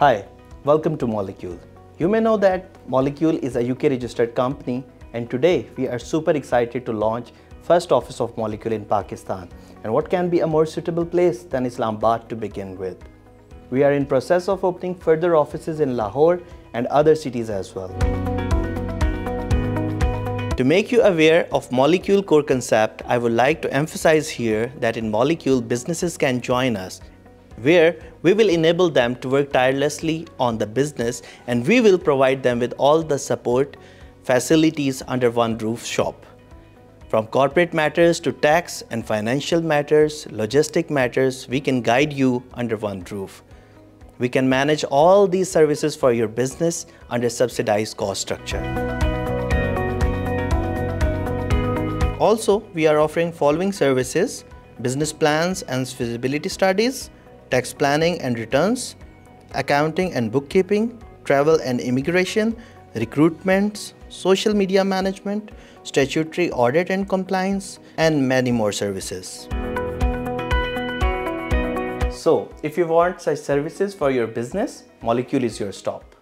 Hi, welcome to Molecule. You may know that Molecule is a UK registered company and today we are super excited to launch first office of Molecule in Pakistan. And what can be a more suitable place than Islamabad to begin with? We are in process of opening further offices in Lahore and other cities as well. To make you aware of Molecule core concept, I would like to emphasize here that in Molecule, businesses can join us where we will enable them to work tirelessly on the business and we will provide them with all the support facilities under one roof shop. From corporate matters to tax and financial matters, logistic matters, we can guide you under one roof. We can manage all these services for your business under subsidized cost structure. Also, we are offering following services, business plans and feasibility studies, tax planning and returns, accounting and bookkeeping, travel and immigration, recruitments, social media management, statutory audit and compliance, and many more services. So, if you want such services for your business, Molecule is your stop.